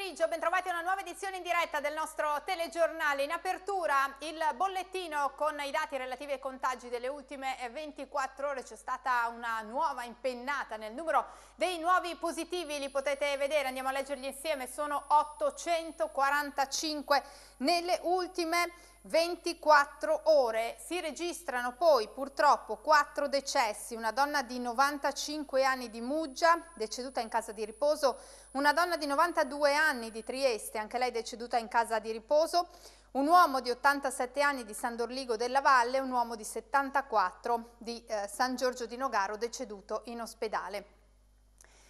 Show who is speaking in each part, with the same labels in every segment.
Speaker 1: pomeriggio, bentrovati a una nuova edizione in diretta del nostro telegiornale. In apertura il bollettino con i dati relativi ai contagi delle ultime 24 ore. C'è stata una nuova impennata nel numero dei nuovi positivi, li potete vedere, andiamo a leggerli insieme, sono 845 nelle ultime 24 ore. Si registrano poi purtroppo 4 decessi, una donna di 95 anni di Muggia, deceduta in casa di riposo, una donna di 92 anni di Trieste, anche lei deceduta in casa di riposo, un uomo di 87 anni di San Dorligo della Valle e un uomo di 74 di eh, San Giorgio di Nogaro deceduto in ospedale.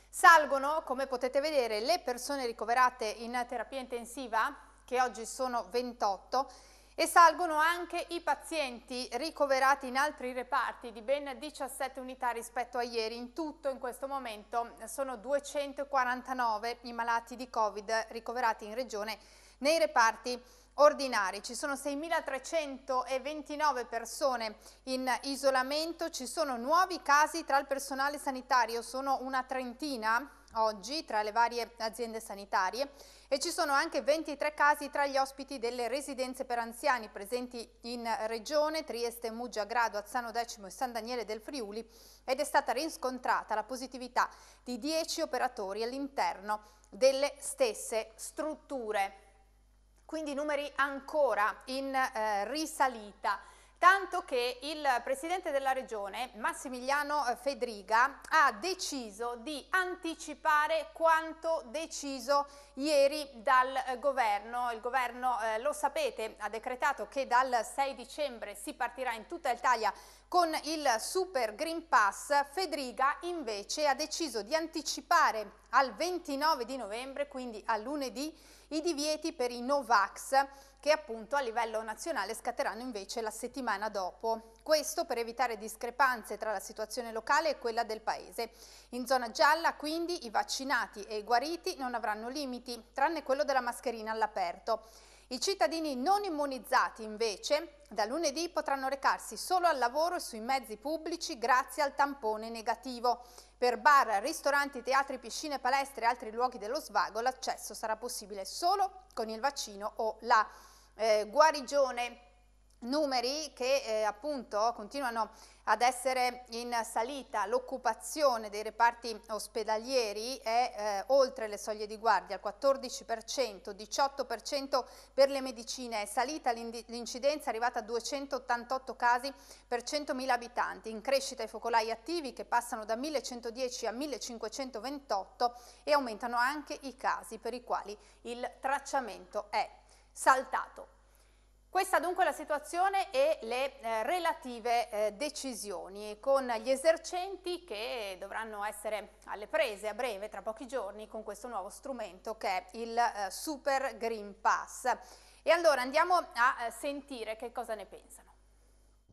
Speaker 1: Salgono, come potete vedere, le persone ricoverate in terapia intensiva, che oggi sono 28, e salgono anche i pazienti ricoverati in altri reparti di ben 17 unità rispetto a ieri. In tutto in questo momento sono 249 i malati di Covid ricoverati in regione nei reparti ordinari. Ci sono 6.329 persone in isolamento, ci sono nuovi casi tra il personale sanitario, sono una trentina oggi tra le varie aziende sanitarie e ci sono anche 23 casi tra gli ospiti delle residenze per anziani presenti in Regione, Trieste, Muggia, Grado, Azzano X e San Daniele del Friuli ed è stata riscontrata la positività di 10 operatori all'interno delle stesse strutture. Quindi numeri ancora in eh, risalita tanto che il Presidente della Regione, Massimiliano eh, Fedriga, ha deciso di anticipare quanto deciso ieri dal eh, Governo. Il Governo, eh, lo sapete, ha decretato che dal 6 dicembre si partirà in tutta Italia con il Super Green Pass. Fedriga invece ha deciso di anticipare al 29 di novembre, quindi a lunedì, i divieti per i Novax che appunto a livello nazionale scatteranno invece la settimana dopo. Questo per evitare discrepanze tra la situazione locale e quella del paese. In zona gialla quindi i vaccinati e i guariti non avranno limiti, tranne quello della mascherina all'aperto. I cittadini non immunizzati invece da lunedì potranno recarsi solo al lavoro e sui mezzi pubblici grazie al tampone negativo. Per bar, ristoranti, teatri, piscine, palestre e altri luoghi dello svago l'accesso sarà possibile solo con il vaccino o la eh, guarigione numeri che eh, appunto continuano ad essere in salita, l'occupazione dei reparti ospedalieri è eh, oltre le soglie di guardia al 14%, 18% per le medicine, è salita l'incidenza è arrivata a 288 casi per 100.000 abitanti, in crescita i focolai attivi che passano da 1110 a 1528 e aumentano anche i casi per i quali il tracciamento è saltato. Questa dunque è la situazione e le eh, relative eh, decisioni con gli esercenti che dovranno essere alle prese a breve, tra pochi giorni, con questo nuovo strumento che è il eh, Super Green Pass. E allora andiamo a eh, sentire che cosa ne pensano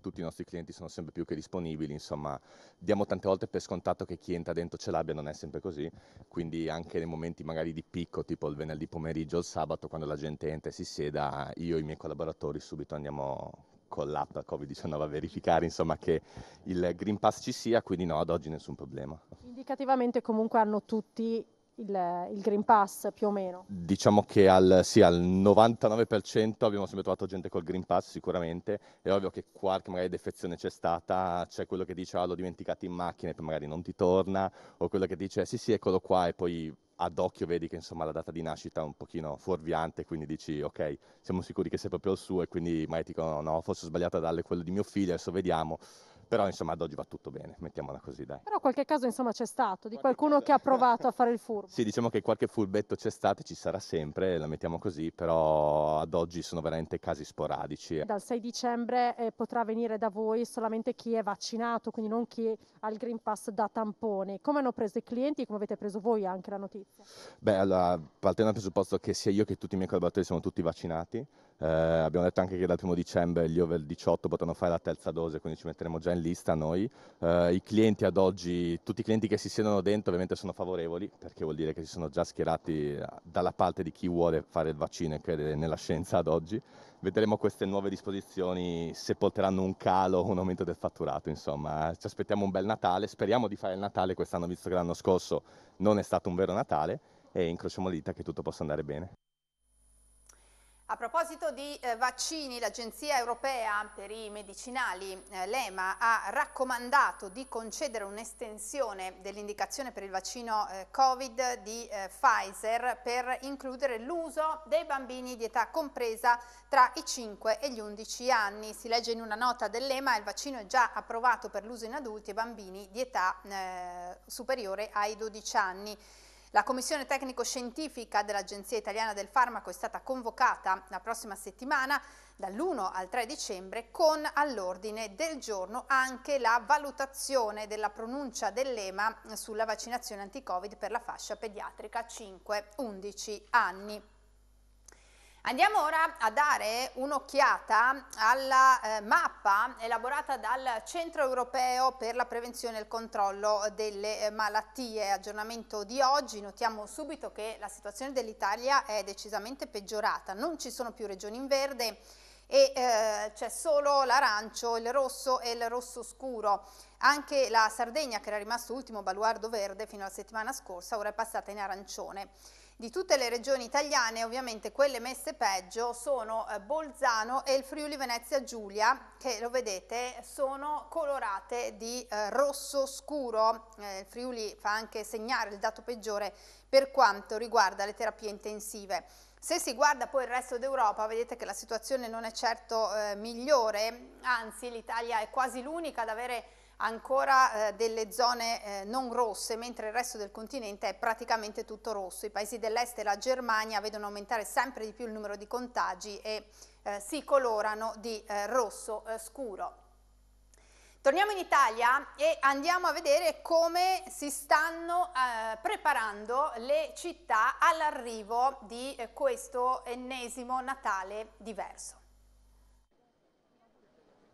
Speaker 2: tutti i nostri clienti sono sempre più che disponibili, insomma diamo tante volte per scontato che chi entra dentro ce l'abbia, non è sempre così, quindi anche nei momenti magari di picco, tipo il venerdì pomeriggio o il sabato, quando la gente entra e si sieda, io e i miei collaboratori subito andiamo con l'app Covid-19 a verificare insomma, che il Green Pass ci sia, quindi no, ad oggi nessun problema.
Speaker 3: Indicativamente comunque hanno tutti il, il, Green Pass più o meno?
Speaker 2: Diciamo che al, sì, al 99% abbiamo sempre trovato gente col Green Pass sicuramente, è ovvio che qualche magari defezione c'è stata, c'è quello che dice ah l'ho dimenticato in macchina e poi magari non ti torna, o quello che dice sì sì eccolo qua e poi ad occhio vedi che insomma la data di nascita è un pochino fuorviante, quindi dici ok siamo sicuri che sia proprio il suo e quindi magari dicono no forse ho sbagliato a darle quello di mio figlio, adesso vediamo però insomma ad oggi va tutto bene, mettiamola così dai.
Speaker 3: Però qualche caso insomma c'è stato, di qualche qualcuno caso... che ha provato a fare il furbo.
Speaker 2: Sì, diciamo che qualche furbetto c'è stato e ci sarà sempre, la mettiamo così, però ad oggi sono veramente casi sporadici.
Speaker 3: Dal 6 dicembre eh, potrà venire da voi solamente chi è vaccinato, quindi non chi ha il Green Pass da tampone. Come hanno preso i clienti e come avete preso voi anche la notizia?
Speaker 2: Beh, allora, partendo dal presupposto che sia io che tutti i miei collaboratori siamo tutti vaccinati, eh, abbiamo detto anche che dal primo dicembre gli over 18 potranno fare la terza dose, quindi ci metteremo già in lista noi. Eh, I clienti ad oggi, tutti i clienti che si siedono dentro ovviamente sono favorevoli, perché vuol dire che si sono già schierati eh, dalla parte di chi vuole fare il vaccino e crede nella scienza ad oggi. Vedremo queste nuove disposizioni se porteranno un calo o un aumento del fatturato, insomma. Ci aspettiamo un bel Natale, speriamo di fare il Natale quest'anno, visto che l'anno scorso non è stato un vero Natale e incrociamo le dita che tutto possa andare bene.
Speaker 1: A proposito di eh, vaccini, l'Agenzia Europea per i Medicinali, eh, l'EMA, ha raccomandato di concedere un'estensione dell'indicazione per il vaccino eh, Covid di eh, Pfizer per includere l'uso dei bambini di età compresa tra i 5 e gli 11 anni. Si legge in una nota dell'EMA, il vaccino è già approvato per l'uso in adulti e bambini di età eh, superiore ai 12 anni. La commissione tecnico-scientifica dell'Agenzia Italiana del Farmaco è stata convocata la prossima settimana dall'1 al 3 dicembre con all'ordine del giorno anche la valutazione della pronuncia dell'EMA sulla vaccinazione anti-Covid per la fascia pediatrica 5-11 anni. Andiamo ora a dare un'occhiata alla eh, mappa elaborata dal Centro Europeo per la Prevenzione e il Controllo delle eh, Malattie. Aggiornamento di oggi, notiamo subito che la situazione dell'Italia è decisamente peggiorata, non ci sono più regioni in verde e eh, c'è solo l'arancio, il rosso e il rosso scuro. Anche la Sardegna, che era rimasto ultimo baluardo verde fino alla settimana scorsa, ora è passata in arancione. Di tutte le regioni italiane, ovviamente quelle messe peggio sono eh, Bolzano e il Friuli Venezia Giulia, che lo vedete sono colorate di eh, rosso scuro. Eh, il Friuli fa anche segnare il dato peggiore per quanto riguarda le terapie intensive. Se si guarda poi il resto d'Europa vedete che la situazione non è certo eh, migliore, anzi l'Italia è quasi l'unica ad avere ancora eh, delle zone eh, non rosse, mentre il resto del continente è praticamente tutto rosso. I paesi dell'est e la Germania vedono aumentare sempre di più il numero di contagi e eh, si colorano di eh, rosso eh, scuro. Torniamo in Italia e andiamo a vedere come si stanno eh, preparando le città all'arrivo di questo ennesimo Natale diverso.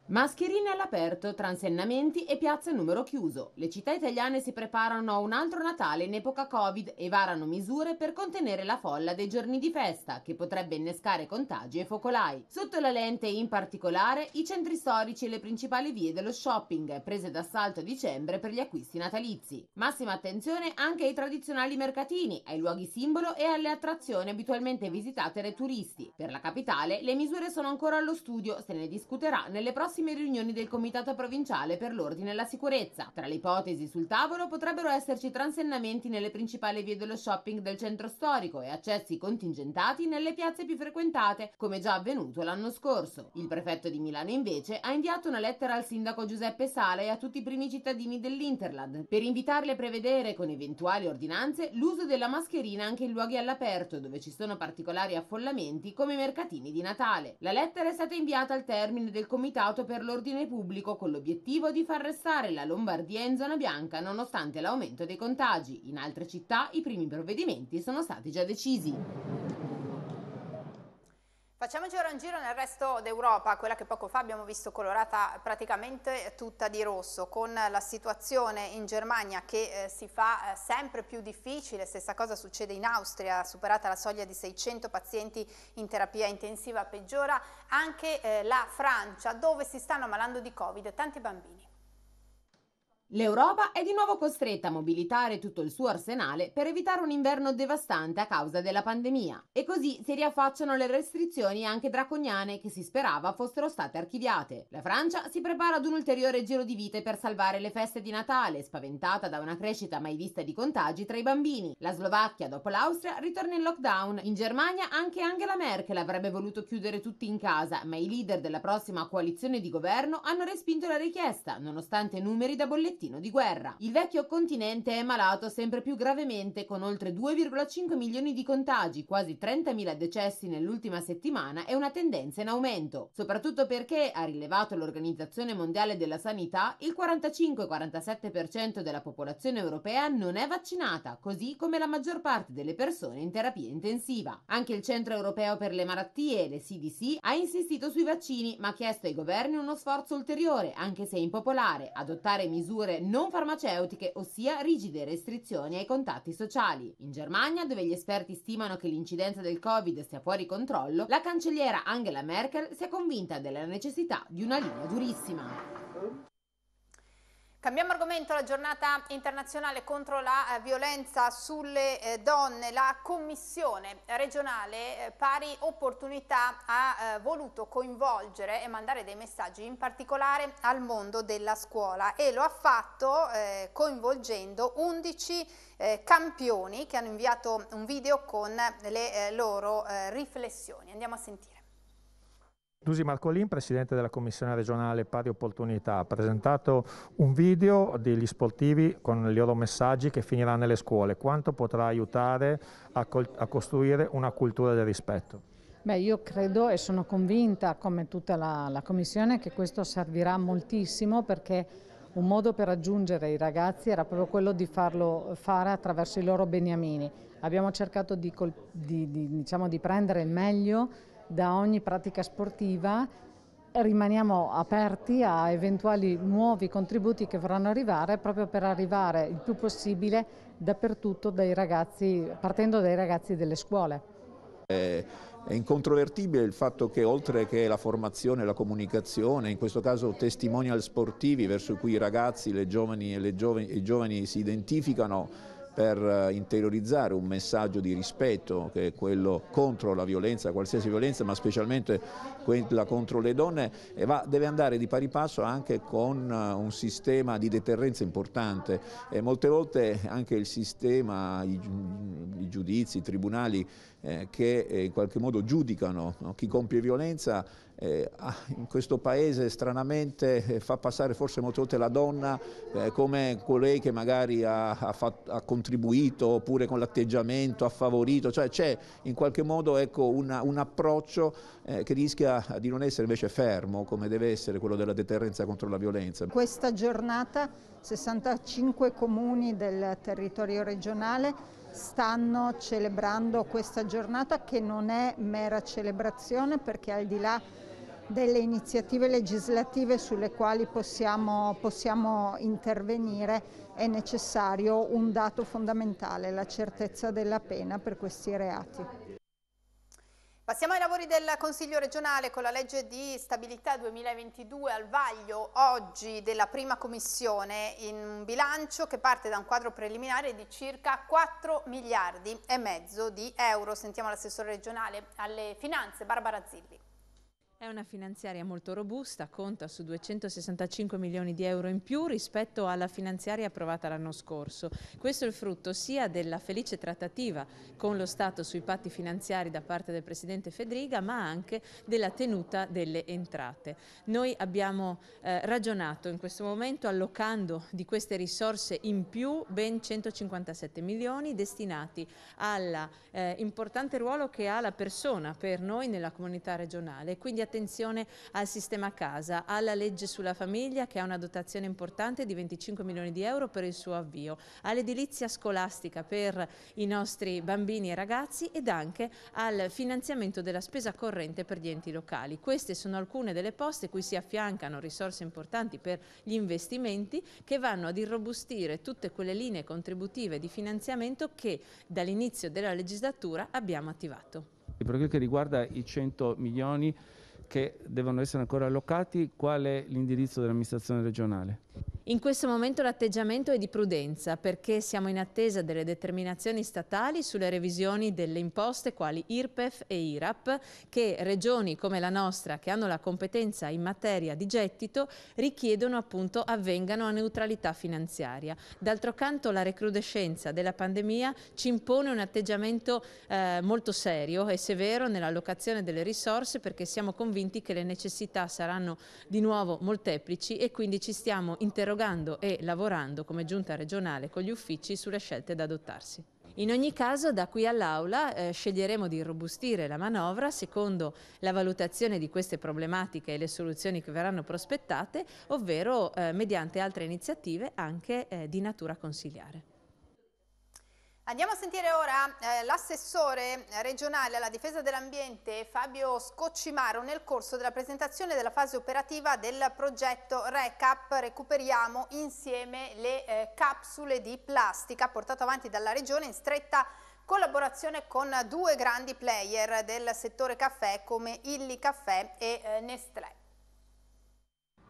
Speaker 4: Mascherine all'aperto, transennamenti e piazze numero chiuso. Le città italiane si preparano a un altro Natale in epoca Covid e varano misure per contenere la folla dei giorni di festa, che potrebbe innescare contagi e focolai. Sotto la lente, in particolare, i centri storici e le principali vie dello shopping, prese d'assalto a dicembre per gli acquisti natalizi. Massima attenzione anche ai tradizionali mercatini, ai luoghi simbolo e alle attrazioni abitualmente visitate dai turisti. Per la capitale, le misure sono ancora allo studio, se ne discuterà nelle prossime prossime riunioni del Comitato Provinciale per l'Ordine e la Sicurezza. Tra le ipotesi sul tavolo potrebbero esserci transennamenti nelle principali vie dello shopping del centro storico e accessi contingentati nelle piazze più frequentate, come già avvenuto l'anno scorso. Il prefetto di Milano invece ha inviato una lettera al sindaco Giuseppe Sala e a tutti i primi cittadini dell'Interland per invitarli a prevedere con eventuali ordinanze l'uso della mascherina anche in luoghi all'aperto dove ci sono particolari affollamenti come i mercatini di Natale. La lettera è stata inviata al termine del comitato per l'ordine pubblico con l'obiettivo di far restare la Lombardia in zona bianca nonostante l'aumento dei contagi. In altre città i primi provvedimenti sono stati già decisi.
Speaker 1: Facciamoci ora un giro nel resto d'Europa, quella che poco fa abbiamo visto colorata praticamente tutta di rosso, con la situazione in Germania che eh, si fa eh, sempre più difficile, stessa cosa succede in Austria, superata la soglia di 600 pazienti in terapia intensiva, peggiora anche eh, la Francia dove si stanno ammalando di Covid tanti bambini.
Speaker 4: L'Europa è di nuovo costretta a mobilitare tutto il suo arsenale per evitare un inverno devastante a causa della pandemia. E così si riaffacciano le restrizioni anche draconiane che si sperava fossero state archiviate. La Francia si prepara ad un ulteriore giro di vite per salvare le feste di Natale, spaventata da una crescita mai vista di contagi tra i bambini. La Slovacchia, dopo l'Austria, ritorna in lockdown. In Germania anche Angela Merkel avrebbe voluto chiudere tutti in casa, ma i leader della prossima coalizione di governo hanno respinto la richiesta, nonostante numeri da bollettino bollettino di guerra. Il vecchio continente è malato sempre più gravemente con oltre 2,5 milioni di contagi, quasi 30.000 decessi nell'ultima settimana e una tendenza in aumento, soprattutto perché, ha rilevato l'Organizzazione Mondiale della Sanità, il 45-47% della popolazione europea non è vaccinata, così come la maggior parte delle persone in terapia intensiva. Anche il Centro Europeo per le Malattie, le CDC, ha insistito sui vaccini ma ha chiesto ai governi uno sforzo ulteriore, anche se impopolare, adottare misure misure non farmaceutiche, ossia rigide restrizioni ai contatti sociali. In Germania, dove gli esperti stimano che l'incidenza del Covid sia fuori controllo, la cancelliera Angela Merkel si è convinta della necessità di una linea durissima.
Speaker 1: Cambiamo argomento, la giornata internazionale contro la eh, violenza sulle eh, donne. La Commissione regionale eh, Pari Opportunità ha voluto coinvolgere e mandare dei messaggi in particolare al mondo della scuola e lo ha fatto coinvolgendo 11 eh, campioni che hanno inviato un video con le loro riflessioni. Andiamo a sentire.
Speaker 5: Dusi Marcolin, Presidente della Commissione regionale Pari Opportunità, ha presentato un video degli sportivi con i loro messaggi che finirà nelle scuole. Quanto potrà aiutare a, a costruire una cultura del rispetto?
Speaker 6: Beh, io credo e sono convinta, come tutta la, la Commissione, che questo servirà moltissimo perché un modo per raggiungere i ragazzi era proprio quello di farlo fare attraverso i loro beniamini. Abbiamo cercato di, di, di, diciamo, di prendere il meglio da ogni pratica sportiva rimaniamo aperti a eventuali nuovi contributi che vorranno arrivare proprio per arrivare il più possibile dappertutto dai ragazzi, partendo dai ragazzi delle scuole.
Speaker 7: È incontrovertibile il fatto che oltre che la formazione, la comunicazione, in questo caso testimonial sportivi verso cui i ragazzi, le giovani e le giovani, i giovani si identificano, per eh, interiorizzare un messaggio di rispetto che è quello contro la violenza, qualsiasi violenza, ma specialmente quella contro le donne e va, deve andare di pari passo anche con eh, un sistema di deterrenza importante. E molte volte anche il sistema, i, i giudizi, i tribunali eh, che eh, in qualche modo giudicano no? chi compie violenza eh, ah, in questo paese stranamente eh, fa passare forse molte volte la donna eh, come colei che magari ha, ha, fatto, ha contribuito oppure con l'atteggiamento ha favorito, cioè c'è in qualche modo ecco, una, un approccio che rischia di non essere invece fermo come deve essere quello della deterrenza contro la violenza.
Speaker 8: Questa giornata 65 comuni del territorio regionale stanno celebrando questa giornata che non è mera celebrazione perché al di là delle iniziative legislative sulle quali possiamo, possiamo intervenire è necessario un dato fondamentale, la certezza della pena per questi reati.
Speaker 1: Passiamo ai lavori del Consiglio regionale con la legge di stabilità 2022 al vaglio oggi della prima commissione in un bilancio che parte da un quadro preliminare di circa 4 miliardi e mezzo di euro. Sentiamo l'assessore regionale alle finanze Barbara Zilli.
Speaker 9: È una finanziaria molto robusta, conta su 265 milioni di euro in più rispetto alla finanziaria approvata l'anno scorso. Questo è il frutto sia della felice trattativa con lo Stato sui patti finanziari da parte del Presidente Fedriga, ma anche della tenuta delle entrate. Noi abbiamo eh, ragionato in questo momento allocando di queste risorse in più ben 157 milioni destinati all'importante eh, ruolo che ha la persona per noi nella comunità regionale. Quindi attenzione al sistema casa, alla legge sulla famiglia che ha una dotazione importante di 25 milioni di euro per il suo avvio, all'edilizia scolastica per i nostri bambini e ragazzi ed anche al finanziamento della spesa corrente per gli enti locali. Queste sono alcune delle poste cui si affiancano risorse importanti per gli investimenti che vanno ad irrobustire tutte quelle linee contributive di finanziamento che dall'inizio della legislatura abbiamo attivato.
Speaker 10: Per quel che riguarda i 100 milioni che devono essere ancora allocati, qual è l'indirizzo dell'amministrazione regionale?
Speaker 9: In questo momento l'atteggiamento è di prudenza perché siamo in attesa delle determinazioni statali sulle revisioni delle imposte quali IRPEF e IRAP che regioni come la nostra che hanno la competenza in materia di gettito richiedono appunto avvengano a neutralità finanziaria. D'altro canto la recrudescenza della pandemia ci impone un atteggiamento eh, molto serio e severo nell'allocazione delle risorse perché siamo convinti che le necessità saranno di nuovo molteplici e quindi ci stiamo interrogando interrogando e lavorando come giunta regionale con gli uffici sulle scelte da adottarsi. In ogni caso da qui all'Aula eh, sceglieremo di robustire la manovra secondo la valutazione di queste problematiche e le soluzioni che verranno prospettate, ovvero eh, mediante altre iniziative anche eh, di natura consigliare.
Speaker 1: Andiamo a sentire ora eh, l'assessore regionale alla difesa dell'ambiente Fabio Scoccimaro nel corso della presentazione della fase operativa del progetto RECAP Recuperiamo insieme le eh, capsule di plastica portato avanti dalla regione in stretta collaborazione con due grandi player del settore caffè come Illy Caffè e eh, Nestlé.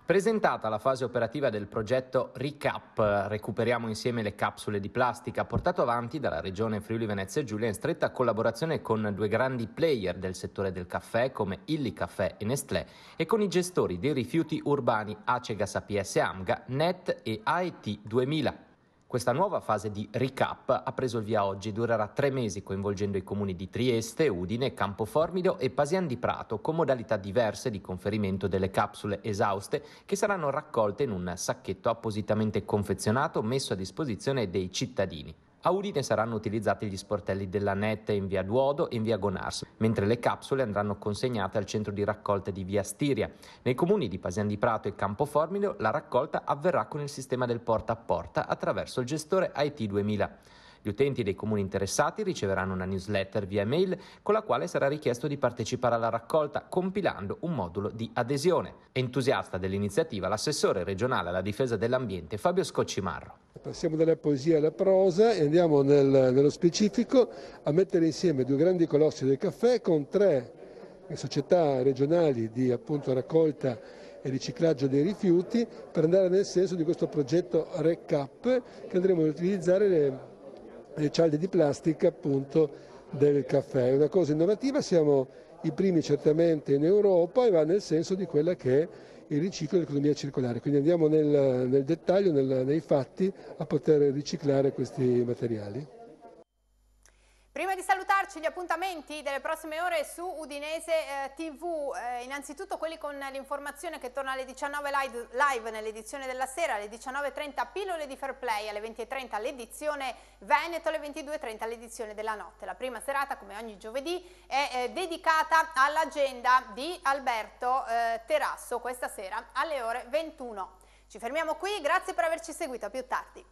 Speaker 11: Presentata la fase operativa del progetto RICAP, recuperiamo insieme le capsule di plastica, portato avanti dalla Regione Friuli Venezia Giulia in stretta collaborazione con due grandi player del settore del caffè come Illy Caffè e Nestlé e con i gestori dei rifiuti urbani Acegas APS Amga, NET e AET 2000. Questa nuova fase di recap ha preso il via oggi, durerà tre mesi coinvolgendo i comuni di Trieste, Udine, Campoformido e Pasian di Prato con modalità diverse di conferimento delle capsule esauste che saranno raccolte in un sacchetto appositamente confezionato messo a disposizione dei cittadini. A Udine saranno utilizzati gli sportelli della NET in via Duodo e in via Gonars, mentre le capsule andranno consegnate al centro di raccolta di via Stiria. Nei comuni di Pasian di Prato e Campoformido la raccolta avverrà con il sistema del porta a porta attraverso il gestore IT 2000. Gli utenti dei comuni interessati riceveranno una newsletter via mail con la quale sarà richiesto di partecipare alla raccolta compilando un modulo di adesione. Entusiasta dell'iniziativa l'assessore regionale alla difesa dell'ambiente Fabio Scoccimarro.
Speaker 12: Passiamo dalla poesia alla prosa e andiamo nel, nello specifico a mettere insieme due grandi colossi del caffè con tre società regionali di appunto, raccolta e riciclaggio dei rifiuti per andare nel senso di questo progetto RECAP che andremo ad utilizzare le cialde di plastica appunto del caffè. È una cosa innovativa, siamo i primi certamente in Europa e va nel senso di quella che è il riciclo dell'economia circolare. Quindi andiamo nel, nel dettaglio, nel, nei fatti, a poter riciclare questi materiali.
Speaker 1: Prima di salutarci gli appuntamenti delle prossime ore su Udinese eh, TV, eh, innanzitutto quelli con l'informazione che torna alle 19 live, live nell'edizione della sera, alle 19.30 pillole di fair play, alle 20.30 l'edizione Veneto, alle 22.30 l'edizione della notte. La prima serata come ogni giovedì è eh, dedicata all'agenda di Alberto eh, Terasso questa sera alle ore 21. Ci fermiamo qui, grazie per averci seguito, a più tardi.